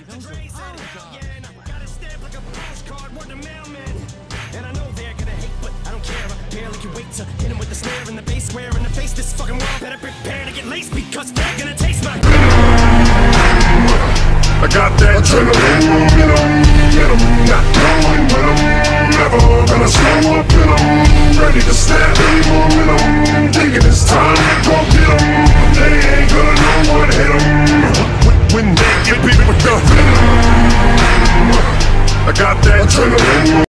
Yeah, I got like a mailman. And I know they're gonna hate, but I don't care. I barely can wait to hit with snare the square in the face. This fucking world better prepare to get laced because they're gonna taste my. I got that adrenaline rolling on me. beat with I got that. adrenaline